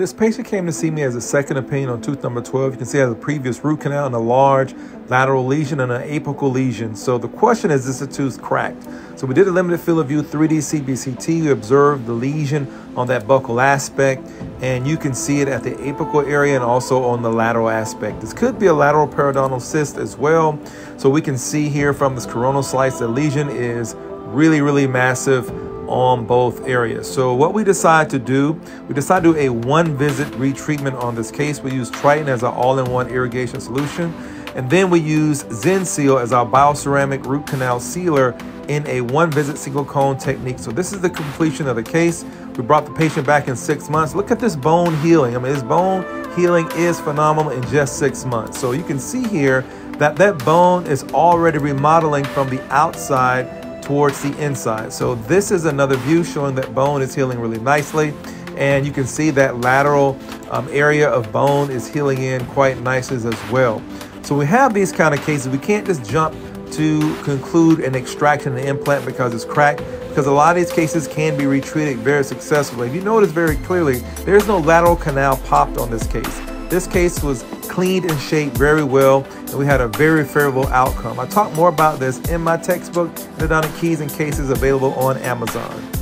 This patient came to see me as a second opinion on tooth number 12. You can see it has a previous root canal and a large lateral lesion and an apical lesion. So the question is, is the tooth cracked? So we did a limited field of view 3D CBCT. We observed the lesion on that buccal aspect, and you can see it at the apical area and also on the lateral aspect. This could be a lateral periodontal cyst as well. So we can see here from this coronal slice, the lesion is really, really massive on both areas. So what we decide to do, we decide to do a one visit retreatment on this case. We use Triton as our all-in-one irrigation solution. And then we use ZenSeal as our bioceramic root canal sealer in a one visit single cone technique. So this is the completion of the case. We brought the patient back in six months. Look at this bone healing. I mean, his bone healing is phenomenal in just six months. So you can see here that that bone is already remodeling from the outside towards the inside. So this is another view showing that bone is healing really nicely. And you can see that lateral um, area of bone is healing in quite nicely as well. So we have these kind of cases. We can't just jump to conclude an extraction and implant because it's cracked because a lot of these cases can be retreated very successfully. If you notice very clearly, there's no lateral canal popped on this case. This case was cleaned and shaped very well, and we had a very favorable outcome. I talk more about this in my textbook, Endodontic Keys and Cases, available on Amazon.